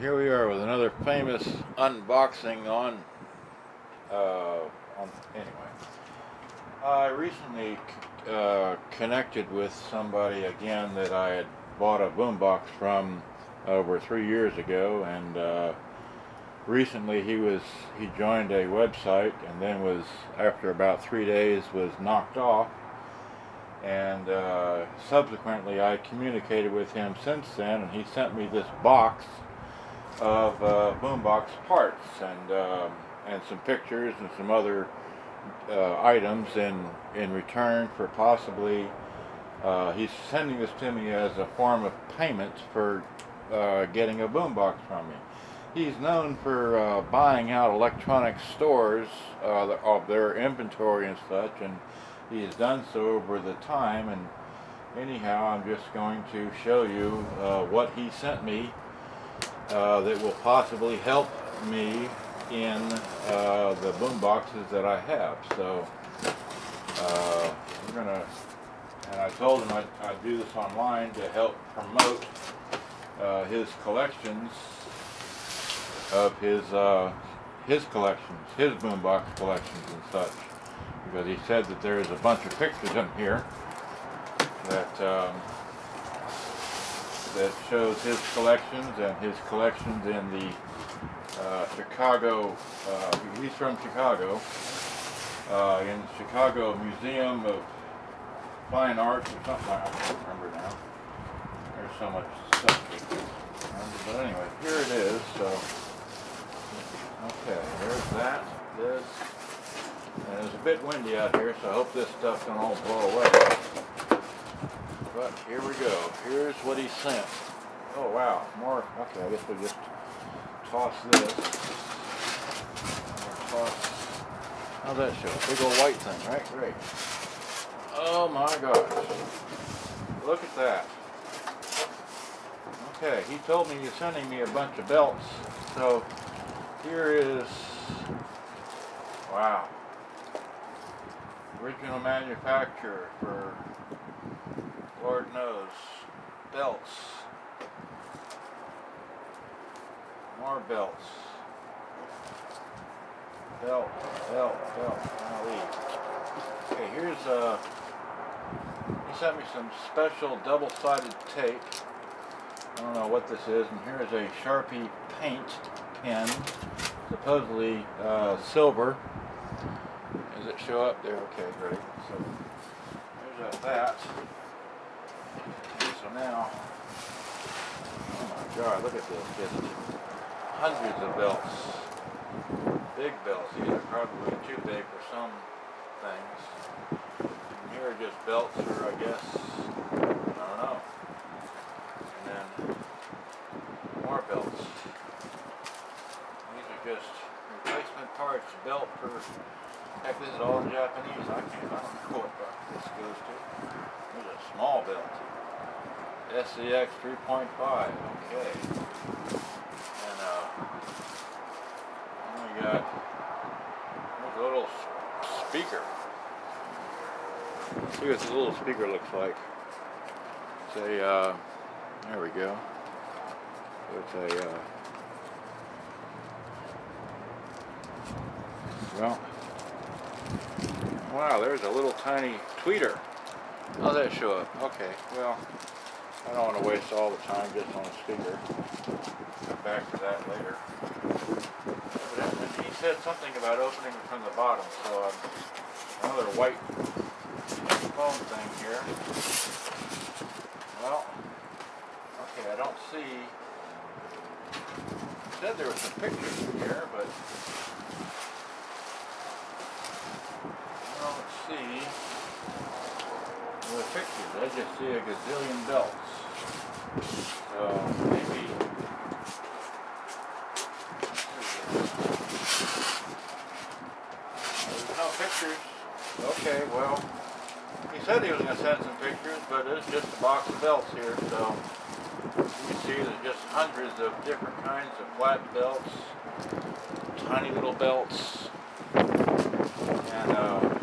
Here we are with another famous unboxing on, uh, on anyway. I recently uh, connected with somebody again that I had bought a boombox from over three years ago and uh, recently he was he joined a website and then was after about three days was knocked off and uh, subsequently I communicated with him since then and he sent me this box of uh, boombox parts and um, and some pictures and some other uh, items in in return for possibly uh, he's sending this to me as a form of payment for uh, getting a boombox from me. He's known for uh, buying out electronic stores uh, of their inventory and such, and he has done so over the time. And anyhow, I'm just going to show you what he sent me uh, that will possibly help me in uh, the boom boxes that I have. So uh, we're gonna, and I told him I'd, I'd, do this online to help promote uh, his collections of his uh, his collections, his boombox collections and such, because he said that there is a bunch of pictures in here that. Um, that shows his collections and his collections in the uh, Chicago, uh, he's from Chicago, uh, in Chicago Museum of Fine Arts or something, I can't remember now. There's so much stuff. But anyway, here it is, so, okay, there's that, this, and it's a bit windy out here, so I hope this stuff don't all blow away. But here we go. Here's what he sent. Oh wow, more. Okay, I guess we just toss this. Toss. How's that show? Big old white thing, right? Great. Oh my gosh. Look at that. Okay, he told me he's sending me a bunch of belts. So here is, wow, original manufacturer for Lord knows. Belts. More belts. Belt, belt, belt. Okay, here's uh he sent me some special double-sided tape. I don't know what this is, and here's a Sharpie paint pen, supposedly uh, silver. Does it show up there? Okay, great. So there's that so now, oh my god, look at this, just hundreds of belts. Big belts, these are probably too big for some things. And here are just belts for, I guess, I don't know. And then more belts. These are just replacement parts, belt for, this is all Japanese. I can't, I don't know what this goes to. There's a small belt. SCX 3.5, okay. And uh, we got a little speaker. Let's see what this little speaker looks like. It's a, uh, there we go. It's a, uh, well, wow, there's a little tiny tweeter. How's that show up? Okay, well, I don't want to waste all the time just on a speaker. Come back to that later. He said something about opening it from the bottom, so um, another white phone thing here. Well, okay, I don't see. Said there were some pictures in here, but I don't see the pictures. I just see a gazillion belts. So maybe there's no pictures. Okay, well, he said he was going to send some pictures, but it's just a box of belts here, so you can see there's just hundreds of different kinds of flat belts, tiny little belts, and uh,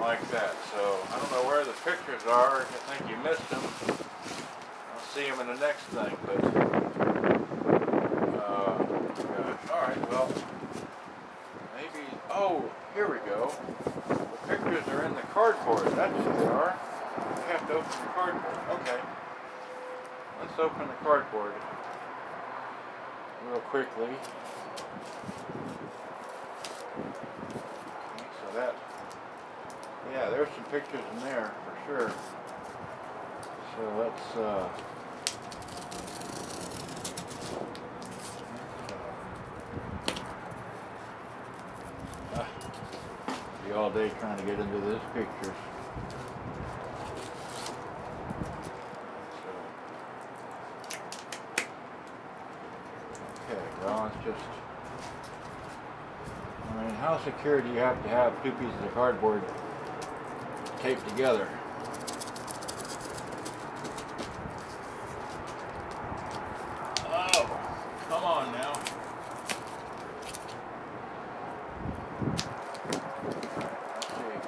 like that. So I don't know where the pictures are. I think you missed them. I'll see them in the next thing, but, uh, gosh, all right, well, maybe, oh, here we go. The pictures are in the cardboard, that's what they are. We have to open the cardboard, okay. Let's open the cardboard real quickly. Okay, so that, yeah, there's some pictures in there for sure. So let's, uh, ah, be all day trying to get into this pictures. So, okay, well, it's just, I mean, how secure do you have to have two pieces of cardboard taped together? Oh, come on now. Let's see.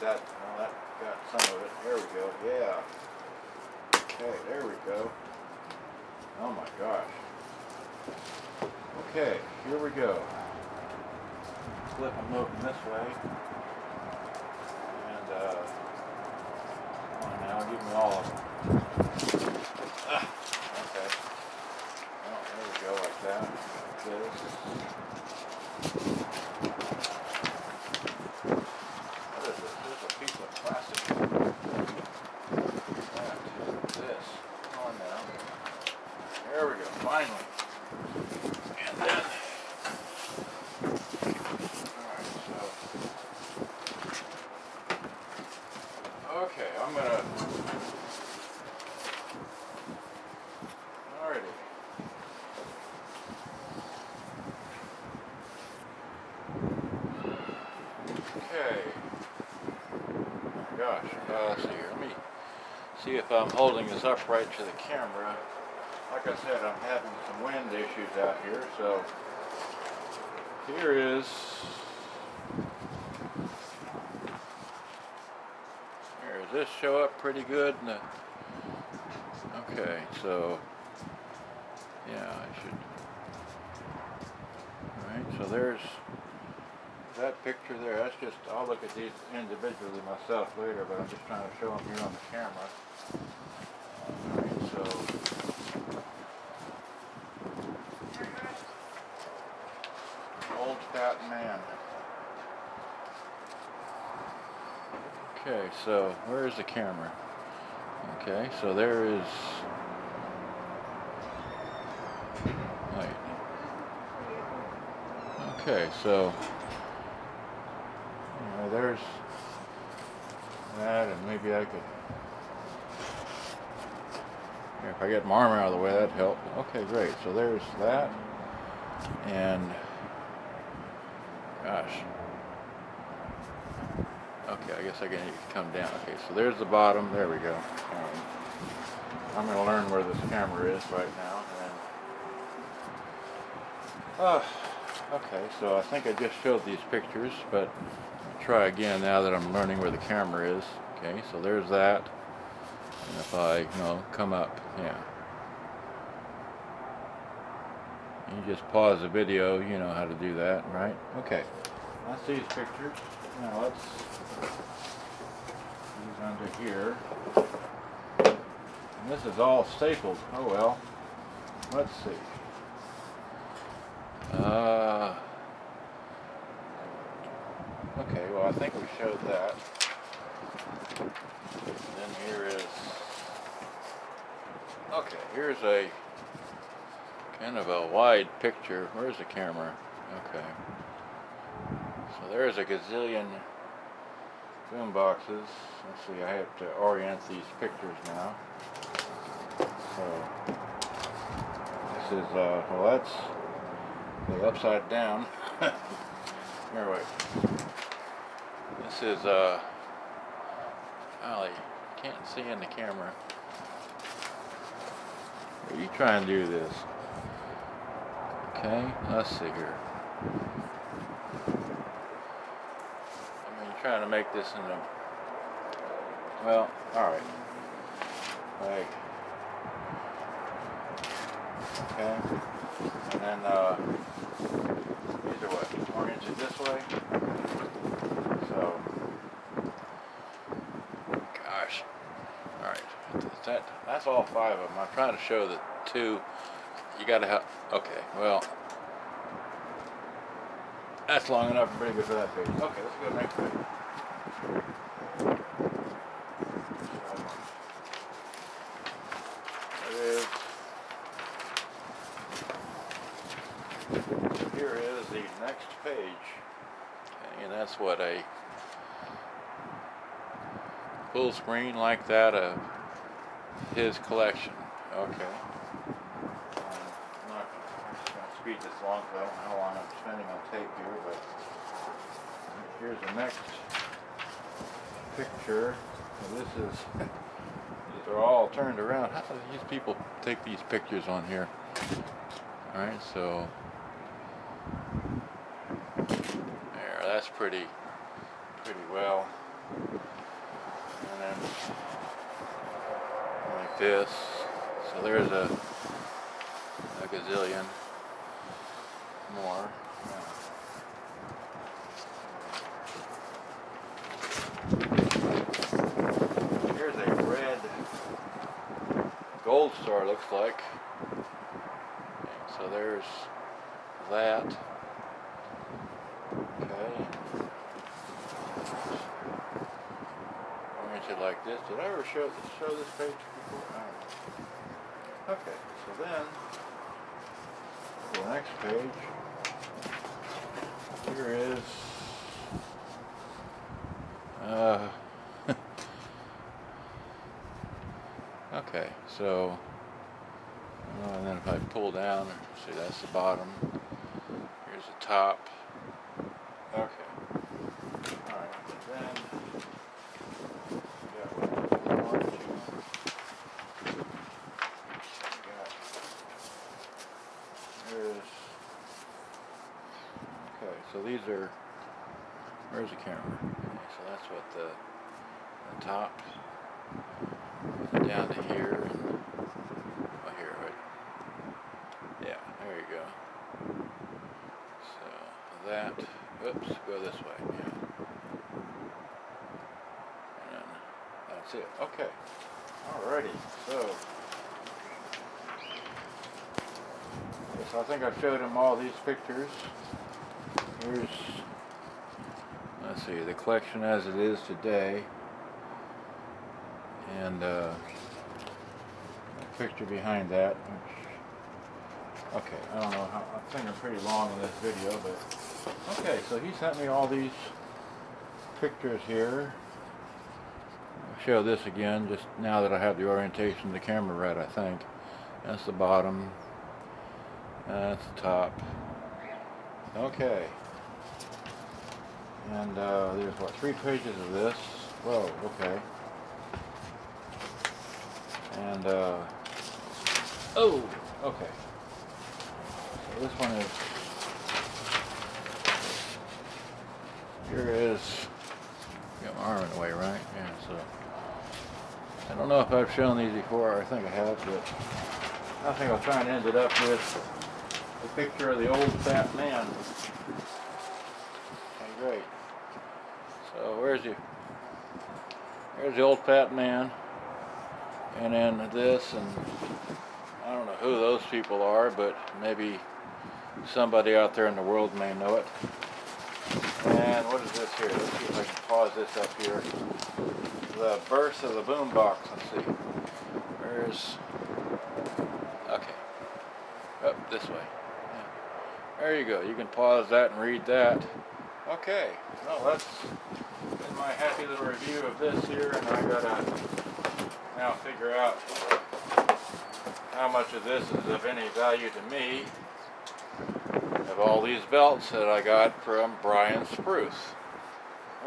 That, well, that got some of it. There we go. Yeah. Okay, there we go. Oh my gosh. Okay, here we go. Flip them open this way. And, uh, come on now, give me all of them. Ah, okay. Well, there we go, like that. This. What is this? This is a piece of plastic. That. This. Come on now. There we go, finally. And then. Alright, so. Okay, I'm gonna. Alrighty. Okay. Gosh, uh, let's see here. Let me if I'm holding this upright to the camera. Like I said, I'm having some wind issues out here, so here is here. Does this show up pretty good? the- Okay, so yeah, I should. All right, so there's that picture there. That's just. I'll look at these individually myself later, but I'm just trying to show them here on the camera. All right, so. Old fat man. Okay, so where is the camera? Okay, so there is. Wait. Okay, so. Anyway, there's that, and maybe I could. If I get my arm out of the way, that'd help. Okay, great. So there's that, and gosh. I guess I can come down. Okay, so there's the bottom. There we go. Um, I'm going to learn where this camera is right now. And, uh, okay, so I think I just showed these pictures, but I'll try again now that I'm learning where the camera is. Okay, so there's that. And if I, you know, come up, yeah. You just pause the video, you know how to do that, right? Okay, that's these pictures. Now let's use under here. And this is all stapled. Oh well. Let's see. Uh, okay, well I think we showed that. then here is, okay, here's a kind of a wide picture. Where's the camera? Okay. So there's a gazillion boom boxes. Let's see, I have to orient these pictures now. So this is, uh, well that's the upside down. Here, wait. This is, uh, Ollie, can't see in the camera. Here, you try and do this. Okay, let's see here. I mean, trying to make this in a, well, alright. Like, Okay. And then uh, these are what oriented this way. So, gosh. All right. That that's all five of them. I'm trying to show the two. You got to have. Okay. Well. That's long enough pretty good for that page. Okay, let's go to the next page. Here is the next page. And that's what a full screen like that of his collection. Okay. Um, I'm not going to speed this long because I don't know how long I'm spending on tape here, but here's the next picture. This is, these are all turned around. How do these people take these pictures on here? Alright, so there, that's pretty, pretty well. And then like this. So there's a, a gazillion more. Here's a red gold star looks like. So there's that. Okay. Oriented like this. Did I ever show show this page before? Okay, so then the next page. Here is uh okay, so and then if I pull down, see that's the bottom. Here's the top. Okay. Alright, then yeah, one, two, got there's okay, so these are where's the camera? Okay, so that's what the the top down to here oh here right? Yeah there you go. So that oops go this way yeah. And that's it okay. Alrighty so. So I think I showed him all these pictures. Here's see the collection as it is today and uh, a picture behind that which okay I don't know how I think I'm pretty long in this video but okay so he sent me all these pictures here. I'll show this again just now that I have the orientation of the camera right I think. That's the bottom. That's the top. Okay and uh, there's what three pages of this whoa okay and, uh, oh, okay. So this one is, here is, got my arm in the way, right? Yeah, so, I don't know if I've shown these before, I think I have, but I think I'll try and end it up with a picture of the old fat man. Okay, great. So where's you? There's the old fat man and then this and I don't know who those people are but maybe somebody out there in the world may know it. And what is this here? Let's see if I can pause this up here. The birth of the boombox let's see. Where's okay. Up this way. Yeah. there you go. You can pause that and read that. Okay. Well that's my happy little review of this here and I gotta now figure out how much of this is of any value to me of all these belts that I got from Bryan Spruth.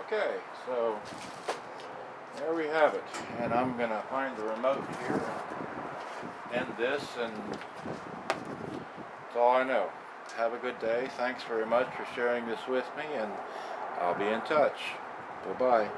Okay, so there we have it. And I'm going to find the remote here and end this and that's all I know. Have a good day. Thanks very much for sharing this with me and I'll be in touch. Bye-bye.